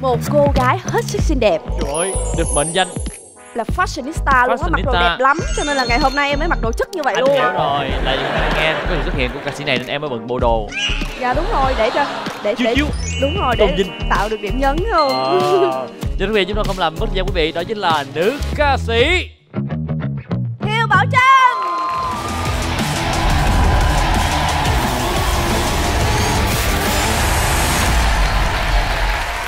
một cô gái hết sức xinh đẹp. Trời ơi, được mệnh danh. Là fashionista luôn á mặc đồ đẹp lắm cho nên là ngày hôm nay em mới mặc đồ chất như vậy Anh luôn. hiểu rồi, là nghe có sự xuất hiện của ca sĩ này nên em mới bận bộ đồ. Dạ đúng rồi để cho để Chiếu để đúng rồi để vinh. tạo được điểm nhấn không? Ờ. Cho quý vị chúng ta không làm mất thời gian quý vị Đó chính là nữ ca sĩ. Thiêu Bảo Trân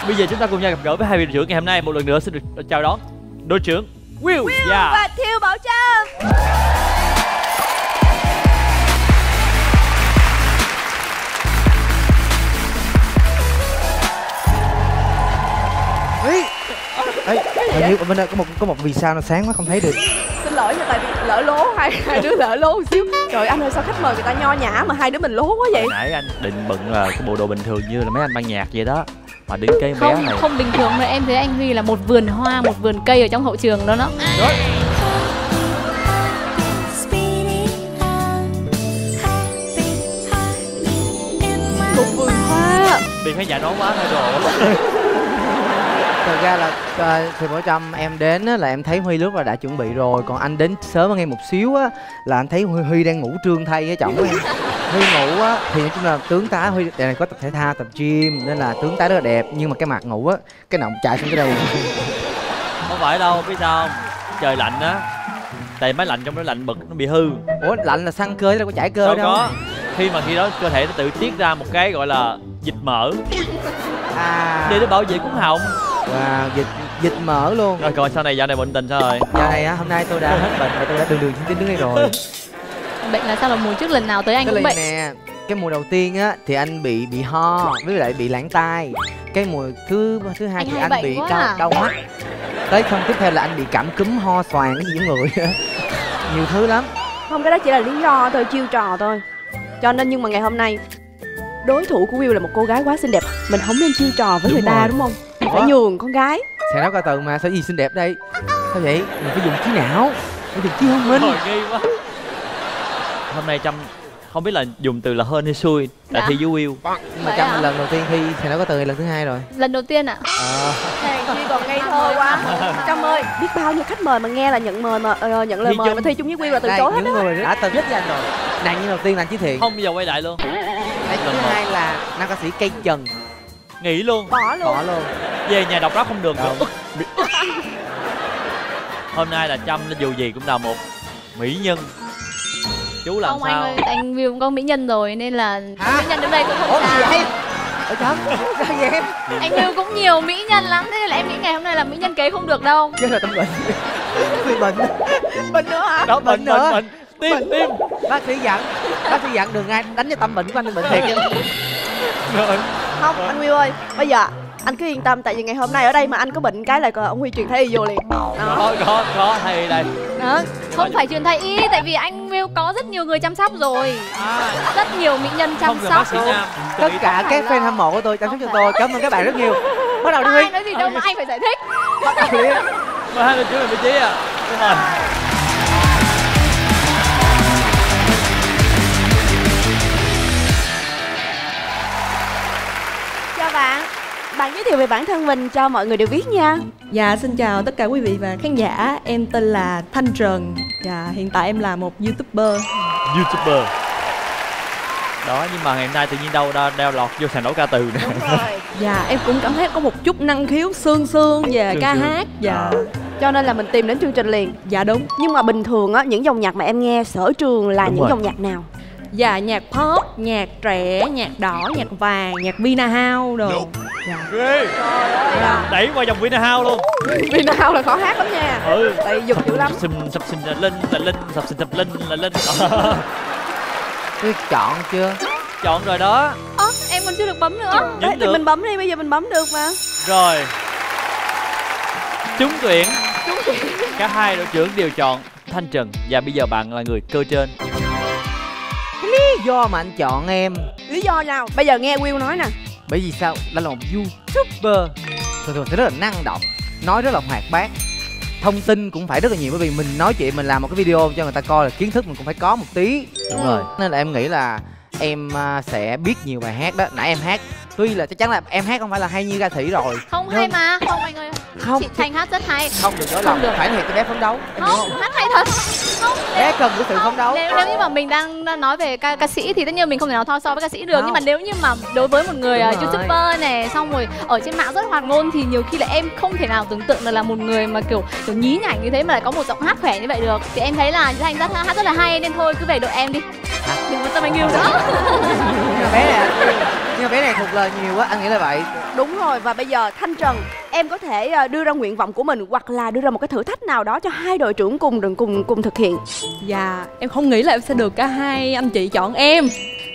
Bây giờ chúng ta cùng nhau gặp gỡ với hai vị đội trưởng ngày hôm nay. Một lần nữa xin được chào đón đội trưởng Will, Dạ. và Thiêu Bảo Trân Ê, hình như ở bên đây có một có một vì sao nó sáng quá không thấy được. Xin lỗi nha tại vì lỡ lố hai hai đứa lỡ lố một xíu. Trời anh ơi sao khách mời người ta nho nhã mà hai đứa mình lố quá vậy? Hồi nãy anh định bận là cái bộ đồ bình thường như là mấy anh ban nhạc vậy đó Mà đứng cái bé không này. không bình thường nữa em thấy anh Huy là một vườn hoa một vườn cây ở trong hậu trường đó đó. Một vườn hoa. Bị khán giả nói quá thôi rồi thật ra là uh, thì mỗi trăm em đến á, là em thấy huy lúc là đã chuẩn bị rồi. Còn anh đến sớm hơn em một xíu á là anh thấy huy, huy đang ngủ trương thay á chồng của em huy ngủ á thì nói chung là tướng tá huy này có tập thể thao tập gym nên là tướng tá rất là đẹp nhưng mà cái mặt ngủ á cái nọng chạy xuống cái đây Không phải đâu, biết sao không? Trời lạnh á. Tại máy lạnh trong đó lạnh bực nó bị hư. Ủa lạnh là săn cơ chứ đâu có chảy cơ Đâu đâu. có? Khi mà khi đó cơ thể nó tự tiết ra một cái gọi là dịch mỡ. À. Để nó bảo vệ cuống họng. Wow, dịch dịch mỡ luôn. Rồi còn sau này dạo này bệnh tình sao rồi? Giờ này á hôm nay tôi đã hết bệnh và tôi đã đường đường chính chính đứng đây rồi bệnh là sao là mùa trước lần nào tới anh cái cũng bệnh? nè cái mùa đầu tiên á thì anh bị bị ho với lại bị lãng tai. Cái mùa thứ thứ hai Anh thì anh bị đau, à. đau mắt. Tới xong tiếp theo là anh bị cảm cúm ho xoàn cái gì người nhiều thứ lắm. Không cái đó chỉ là lý do thôi chiêu trò thôi. Cho nên nhưng mà ngày hôm nay đối thủ của Will là một cô gái quá xinh đẹp. Mình không nên chiêu trò với Đúng người ta rồi. đúng không? Mình Ủa? phải nhường con gái. Sẽ nói ca từ mà sao gì xinh đẹp đây? Sao vậy? Mình phải dùng trí não phải dùng trí thông minh Hôm nay Trâm không biết là dùng từ là hên hay xui Tại Dạ. thi với Will nhưng mà Vậy trăm à? lần đầu tiên thi sẽ nói ca từ lần thứ hai rồi. Lần đầu tiên ạ. Ờ Hèn chi còn ngây thơ quá. Trâm ơi biết bao nhiêu khách mời mà nghe là nhận mời mà ờ, nhận lời Thi mời chung. mà thi chung với Will là từ chối hết những á. người đã từng giúp cho anh rồi. Nàng như đầu tiên là chí thiện. Không bây giờ quay lại luôn. Đây, thứ hai là nam ca sĩ cây trần. Nghỉ luôn. Bỏ luôn. Bỏ luôn. Về nhà đọc rap không được. Ức. Hôm nay là Trâm dù gì cũng là một mỹ nhân Chú làm không anh sao? ơi anh Will cũng có mỹ nhân rồi nên là Hả? mỹ nhân đến đây cũng không ủa gì sao vậy? Ở chấm sao vậy? Em anh Will cũng nhiều mỹ nhân lắm thế nên là em nghĩ ngày hôm nay là mỹ nhân kế không được đâu. Chết rồi tâm bệnh. Bị bệnh. Bệnh nữa hả? Đó bệnh bệnh nữa. bệnh bệnh. Tim tim. Bác sĩ dặn bác sĩ dặn đừng ai đánh cho tâm bệnh của anh bệnh thiệt Rồi. không anh Will ơi bây giờ anh cứ yên tâm tại vì ngày hôm nay ở đây mà anh có bệnh cái là còn ông Huy truyền thấy y vô liền. Đó Có có có thầy đây. Đó không phải truyền thay y tại vì anh Will có rất nhiều người chăm sóc rồi. À, rất nhiều mỹ nhân chăm sóc. Tất cả các fan hâm mộ của tôi chăm sóc cho tôi. cảm ơn các bạn rất nhiều. Bắt đầu đi. Nói gì đâu mà anh phải giải thích. Bắt đầu đi. Mời hai đội trưởng về vị trí à bạn giới thiệu về bản thân mình cho mọi người được biết nha. Dạ xin chào tất cả quý vị và khán giả. Em tên là Thanh Trần. Dạ hiện tại em là một youtuber. Youtuber. Đó nhưng mà ngày hôm nay tự nhiên đâu đeo, đeo lọt vô sàn đấu ca từ nè đúng rồi. Dạ em cũng cảm thấy có một chút năng khiếu xương xương về Xương ca xương. hát Dạ. Cho nên là mình tìm đến chương trình liền. Dạ đúng. Nhưng mà bình thường á những dòng nhạc mà em nghe sở trường là Đúng những rồi. dòng nhạc nào Dạ nhạc pop, nhạc trẻ, nhạc đỏ, nhạc vàng, nhạc Vina House đồ. Dạ. Ghê. Đẩy qua dòng Vina House luôn. Vì nào là khó hát lắm nha. Ừ. Tại giục dữ lắm. Sập sình sập sình là linh là linh sập sình sập linh là linh tôi chọn chưa? Chọn rồi đó. Ơ em còn chưa được bấm nữa. Đấy, nhấn thì được. mình bấm đi bây giờ mình bấm được mà. Rồi. Trúng tuyển. Cả hai đội trưởng đều chọn thanh trần. Và bây giờ bạn là người cơ trên lý do mà anh chọn em. Lý do nào? Bây giờ nghe Will nói nè. Bởi vì sao? Là một youtuber. Thường thường sẽ rất là năng động nói rất là hoạt bát. Thông tin cũng phải rất là nhiều bởi vì mình nói chuyện mình làm một cái video cho người ta coi là kiến thức mình cũng phải có một tí. Đúng rồi. Nên là em nghĩ là em à, sẽ biết nhiều bài hát đó. Nãy em hát tuy là chắc chắn là em hát không phải là hay như ca sĩ rồi. Không Nhưng- hay mà. Không anh ơi không chị thanh hát rất hay. Không được Không lòng được. phải thiệt cho bé phấn đấu. Em không không? hát hay thật. Không bé cần cái sự phấn đấu. nếu, nếu như mà mình đang nói về ca, ca sĩ thì tất nhiên mình không thể nào thao so với ca sĩ được. Không. nhưng mà nếu như mà đối với một người Đúng uh, youtuber này xong rồi ở trên mạng rất hoạt ngôn thì nhiều khi là em không thể nào tưởng tượng được là một người mà kiểu kiểu nhí nhảnh như thế mà lại có một giọng hát khỏe như vậy được. Thì em thấy là Thanh rất hát rất là hay nên thôi cứ về đội em đi. Đừng quan tâm anh yêu nữa. Bé này nhưng mà bé này thuộc lời nhiều quá anh nghĩ là vậy. Đúng rồi và bây giờ Thanh Trần em có thể ờ, đưa ra nguyện vọng của mình hoặc là đưa ra một cái thử thách nào đó cho hai đội trưởng cùng đừng cùng cùng thực hiện. Dạ em không nghĩ là em sẽ được cả hai anh chị chọn em.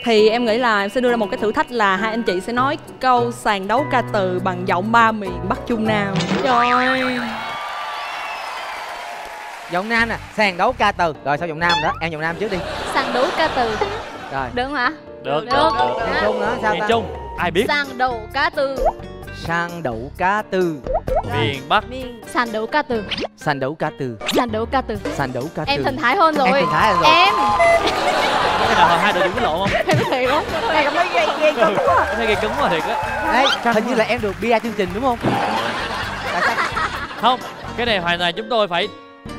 Thì em nghĩ là em sẽ đưa ra một cái thử thách là hai anh chị sẽ nói câu sàn đấu ca từ bằng giọng ba miền Bắc Trung Nam. Trời ơi giọng nam nè sàn đấu ca từ. Rồi sao giọng nam đó em giọng nam trước đi. Sàng đấu ca từ. Rồi. Được không ạ được Được. em trung nữa sao miền ta trung ai biết? Sàng đấu ca từ sàn đấu ca từ miền bắc. Miền sàn đấu ca từ sàn đấu ca từ sàn đấu ca từ sàn đấu ca từ em thần thái hơn rồi. Em thần thái rồi. Em. Cái nào hai đội trưởng lộn không? Em thấy không? Này cảm thấy ghê ghê cứng quá. em thấy gây cứng quá thiệt á. Đấy hình như là em được bia chương trình đúng không? Không cái này hoàn toàn chúng tôi phải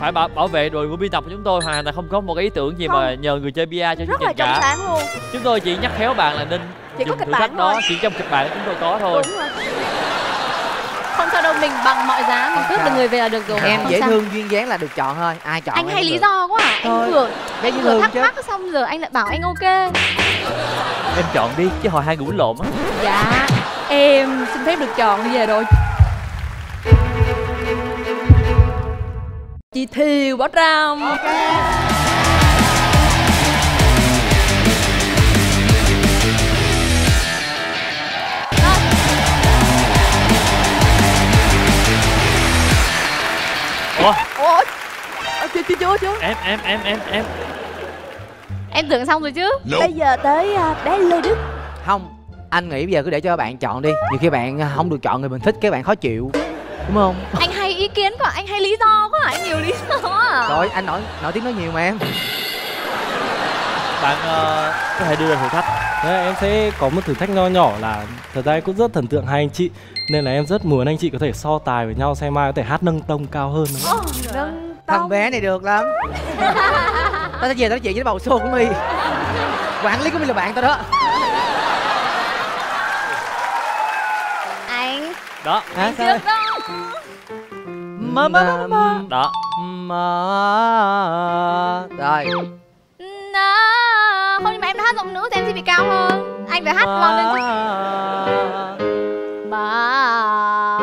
phải bảo, bảo vệ đội của biên tập của chúng tôi hoàn toàn không có một cái ý tưởng gì mà nhờ người chơi bia cho chương Rất là trình cả sáng luôn. chúng tôi chỉ nhắc khéo bạn là nên Chỉ có dùng kịch thử bản đó thôi. chỉ trong kịch bản của chúng tôi có thôi Đúng rồi. không sao đâu mình bằng mọi giá mình cướp được người về là được rồi em Không dễ sao. thương duyên dáng là được chọn thôi ai chọn anh hay lý được. do quá à Thôi. anh vừa dễ anh vừa thắc chứ mắc xong giờ anh lại bảo anh ok em chọn đi chứ hồi hai ngủ lộn á Dạ em xin phép được chọn về đội Chị Thiều Bảo Trâm ủa? Ủa? Ờ, Chưa chưa chưa chưa. em em em em em. Em tưởng xong rồi chứ. Bây giờ tới ờ, bé Lê Đức. không anh nghĩ bây giờ cứ để cho bạn chọn đi. Nhiều khi bạn không được chọn người mình thích cái bạn khó chịu. Đúng không? Anh hay ý kiến quá anh hay lý do quá anh nhiều lý do à. Rồi anh nổi nổi tiếng nói nhiều mà em. Bạn ờ, có thể đưa ra thử thách. Đấy, em sẽ có một thử thách nho nhỏ là thật ra em cũng rất thần tượng hai anh chị nên là em rất muốn anh chị có thể so tài với nhau xem ai có thể hát nâng tông cao hơn đúng không? Nâng thằng tông. bé này được lắm. Tao sẽ về tao nói chuyện với bầu xô của mi quản lý của mi là bạn tao đó. Anh. Đó. Hả trước đó mà mà mà đó. Mà. Rồi. Nà, không nhưng mà em đã hát giọng nữ thì em sẽ bị cao hơn. Anh phải hát lo lên mà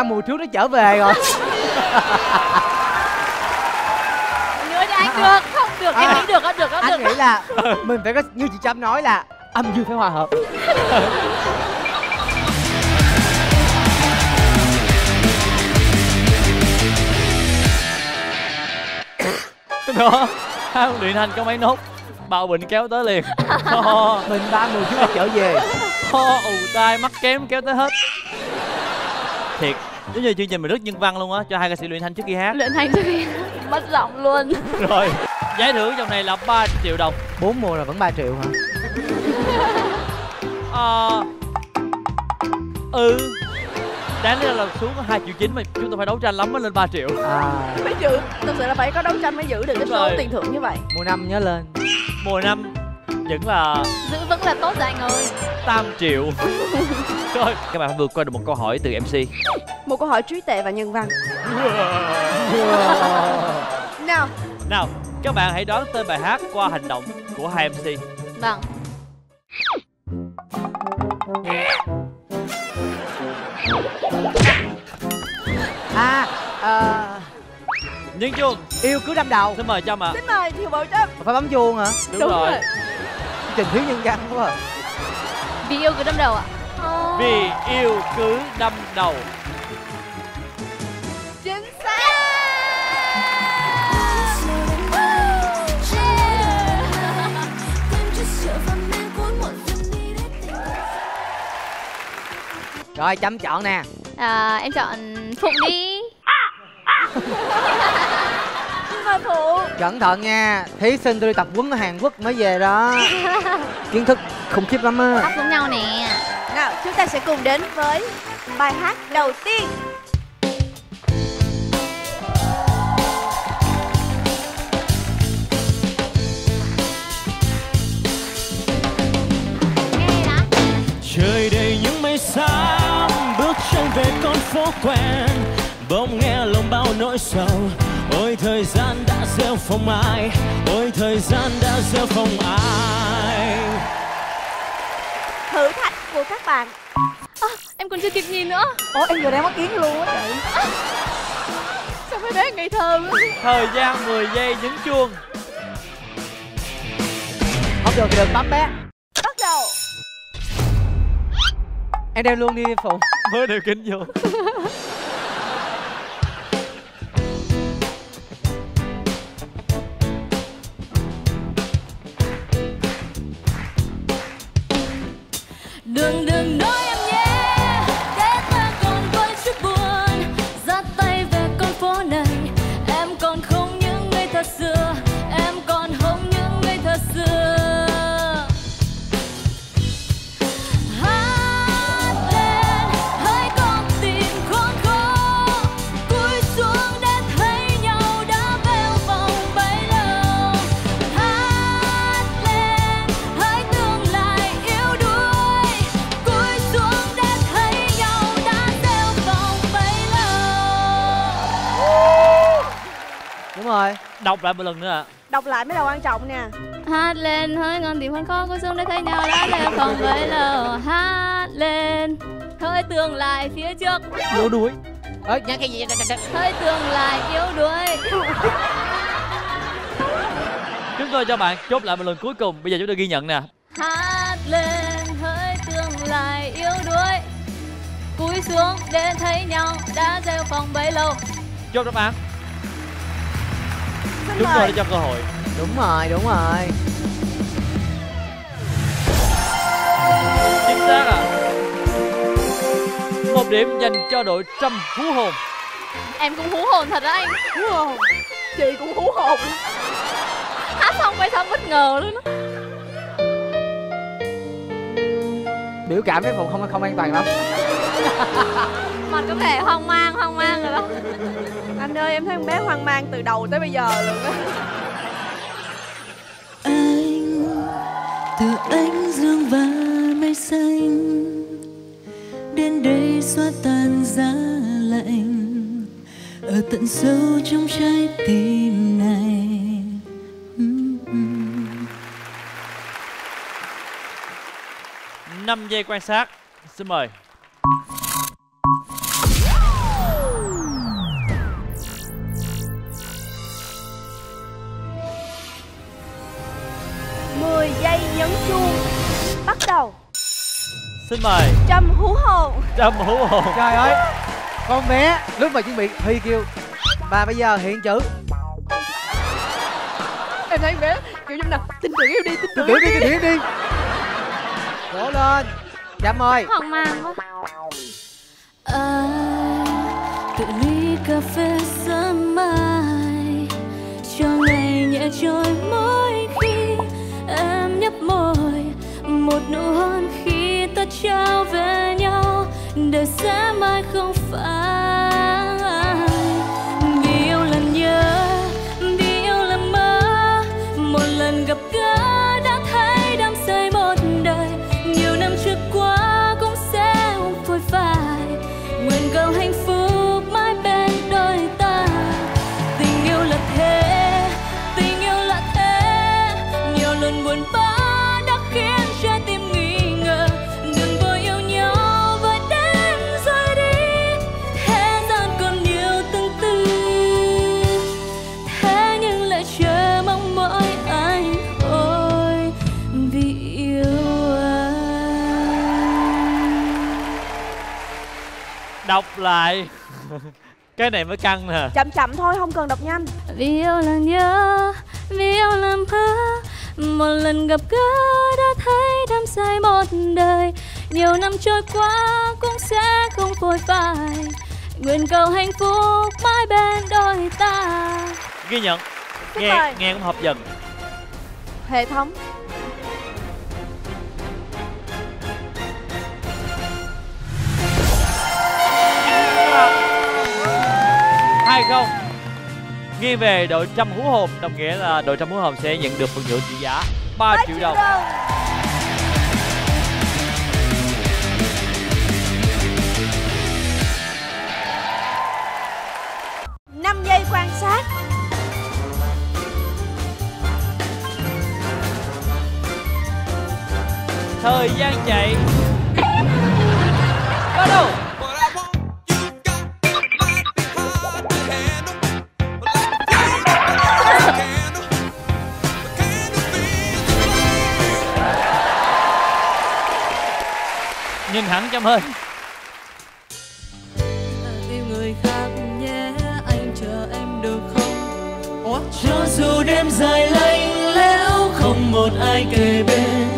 ba mùa trước nó trở về rồi. Nữa đi anh được không được em nghĩ được á được á anh được. nghĩ là mình phải có như chị trâm nói là âm dương phải hòa hợp. Đó hai luyện thành có mấy nốt? Bao bệnh kéo tới liền. Ho mình ba mùa trước đã trở về. Ho ù tai mắt kém kéo tới hết. Thiệt giống như chương trình mình rất nhân văn luôn á cho hai ca sĩ luyện thanh trước khi hát. Luyện thành cho đi mất giọng luôn. Rồi giải thưởng trong này là 3 triệu đồng. Bốn mùa là vẫn 3 triệu hả? Ờ ừ. Đáng lẽ là xuống có hai triệu chín mà chúng tôi phải đấu tranh lắm mới lên 3 triệu. À. Phải giữ Thực sự là phải có đấu tranh mới giữ được cái số tiền thưởng như vậy. Mùa năm nhớ lên. Mùa năm vẫn là giữ vững là tốt rồi anh ơi tam triệu. Rồi các bạn vượt qua được một câu hỏi từ mc Một câu hỏi trí tuệ và nhân văn. Nào. Nào các bạn hãy đoán tên bài hát qua hành động của hai mc vâng. À ờ, nhân chuông yêu cứ đâm đầu. Xin mời trâm ạ. Xin mời Thiều Bảo Trâm. Phải bấm chuông hả? Đúng, rồi. trình thiếu nhân văn quá à. Vì yêu cứ đâm đầu ạ. Vì yêu cứ đâm đầu. Chính xác. Rồi chấm chọn nè. À, em chọn phụng đi. Cẩn thận nha thí sinh tôi đi tập quấn ở hàn quốc mới về đó. Kiến thức khủng khiếp lắm á. Tóc giống nhau nè. Nào chúng ta sẽ cùng đến với bài hát đầu tiên. Nghe đã trời đầy những mây xám bước chân về con phố quen. Bỗng nghe lòng bao nỗi sầu ôi thời gian đã gieo phong ai ôi thời gian đã gieo phong ai của các bạn. Em còn chưa kịp nhìn nữa. Ủa em vừa đang mất kiến luôn á chị sao phải bé ngây thơ quá thời gian 10 giây nhấn chuông. Không được thì đừng bấm bé Bắt đầu. Em đeo luôn đi phụ. Mới đeo kính vô đọc lại một lần nữa ạ. Đọc lại mới là quan trọng nè. Hát lên hỡi ngọn tìm khôn khó Cúi xuống để thấy nhau đã gieo vòng bấy lâu. Hát lên hỡi tương lai phía trước. Yếu đuối. Ơ nhá cái gì hỡi tương lai yếu đuối. Chúng tôi cho bạn chốt lại một lần cuối cùng. Bây giờ chúng tôi ghi nhận nè. Hát lên hỡi tương lai yếu đuối. Cúi xuống để thấy nhau đã gieo vòng bấy lâu. Chốt đáp án Tôi mời đã cho cơ hội đúng rồi đúng rồi. Chính xác ạ. Một điểm dành cho đội trăm hú hồn. Em cũng hú hồn thật đó anh. Wow. Chị cũng hú hồn. Hát xong quay xong bất ngờ luôn á. Biểu cảm với phụ không không an toàn lắm mặt có vẻ hoang mang hoang mang rồi đó. Anh ơi em thấy con bé hoang mang từ đầu tới bây giờ luôn á. Anh từ ánh dương và mây xanh Đến đây xóa tan giá lạnh. Ở tận sâu trong trái tim này. Năm giây quan sát xin mời xin mời. Trâm hú hồn. Trăm hú hồn. Trời ơi con bé lúc mà chuẩn bị thi kêu và bây giờ hiện chữ. Em thấy bé kiểu như nào Tin tưởng yêu đi tin từ tưởng yêu đi đi. từ từ đi. Cố lên. Chậm ơi. Hoang mang quá Ai tự ly cà phê sớm mai cho ngày nhẹ trôi mỗi khi em nhấp môi một nụ hôn trao về nhau đời sẽ mãi không phải đọc lại. Cái này mới căng nè. Chậm chậm thôi không cần đọc nhanh. Vì yêu là nhớ vì yêu là mơ. Một lần gặp gỡ đã thấy đắm say một đời. Nhiều năm trôi qua cũng sẽ không phôi phai nguyện cầu hạnh phúc mãi bên đôi ta. Ghi nhận. Nghe nghe cũng hợp dần hệ thống hai không? Nghiêng về đội trăm hú hồn đồng nghĩa là đội trăm hú hồn sẽ nhận được phần thưởng trị giá 3 triệu đồng. năm giây quan sát. Thời gian chạy. Bắt đầu nhìn hẳn chăm hơn yêu người khác nhé, anh chờ em được không? Cho dù đêm dài lạnh lẽo, không một ai kề bên.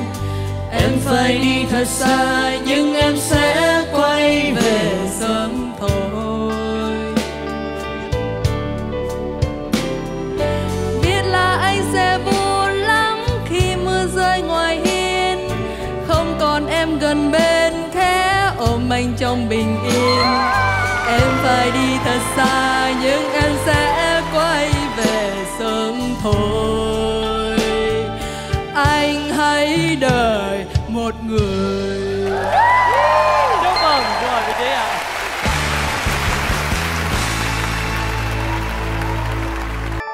Em phải đi thật xa, nhưng em sẽ quay về sớm thôi. Trong bình yên. Em phải đi thật xa nhưng em sẽ quay về sớm thôi. Anh hãy đợi một người. Chúc mừng mừng vị trí ạ.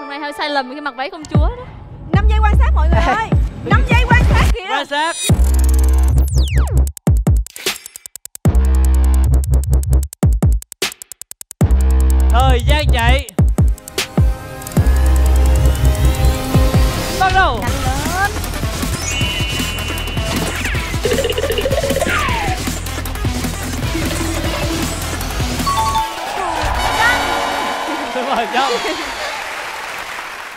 Hôm nay hơi sai lầm khi mặc váy công chúa đó. Năm giây quan sát mọi người ơi. Năm giây quan sát kìa. Quan sát thời gian chạy bắt đầu xin mời chồng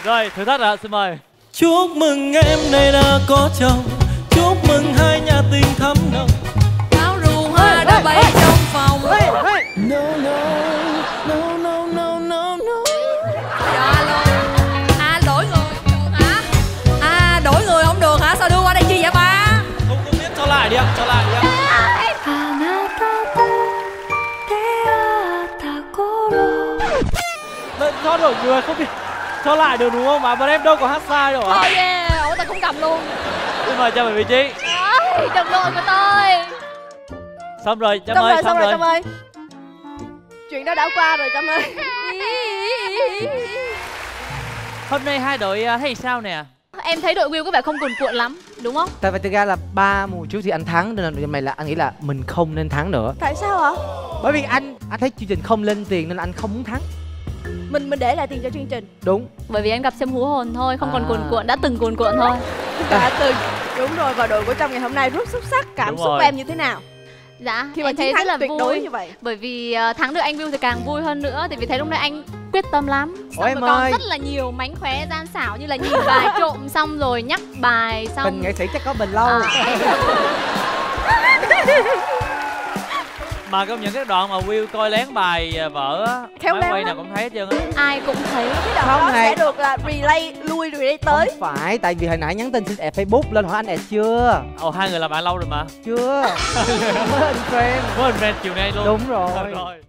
rồi thử thách ạ xin mời. Chúc mừng em nay đã có chồng. Chúc mừng hai nhà tình thắm nồng. Áo ru hoa đã bay trong phòng. No no Cho đổi người không biết cho lại được đúng không? Mà bọn em đâu có hát sai đâu oh ạ yeah ủa tao cũng cầm luôn. Xin mời cho về vị trí. Ôi, đồng đội của tôi. Xong rồi chăm xong ơi rồi xong rồi rồi. Trâm ơi. Chuyện đó đã qua rồi trâm ơi. Hôm nay hai đội à, thấy sao nè? Em thấy đội Will có vẻ không cuồn cuộn lắm đúng không? Tại vì thực ra là ba mùa trước thì anh thắng nên là lần này là anh nghĩ là mình không nên thắng nữa. Tại sao hả bởi vì anh anh thấy chương trình không lên tiền nên anh không muốn thắng mình mình để lại tiền cho chương trình. Đúng. Bởi vì em gặp xem hú hồn thôi không còn À. cuồn cuộn đã từng cuồn cuộn thôi. Đã từng. Đúng rồi và đội của trâm ngày hôm nay rất xuất sắc. Cảm Đúng xúc rồi. của em như thế nào? Dạ khi mà em thấy rất là tuyệt vui. đối như vậy. Bởi vì ờ, thắng được anh Will thì càng vui hơn nữa tại vì thấy lúc nãy anh quyết tâm lắm. Xong em rồi còn ơi. rất là nhiều mánh khóe gian xảo như là nhìn bài trộm xong rồi nhắc bài xong bình nghệ sĩ chắc có bình lâu. À. mà công nhận cái đoạn mà Will coi lén bài à, vợ á Khéo máy léo quay lắm. nào cũng thấy hết trơn á ai cũng thấy cái đoạn Không đó hề. sẽ được là relay lui relay tới Không phải, tại vì hồi nãy nhắn tin xin add Facebook lên hỏi anh add chưa? ồ hai người làm bạn lâu rồi mà Chưa. Mới anh friend. mới hình friend chiều nay luôn Đúng rồi. rồi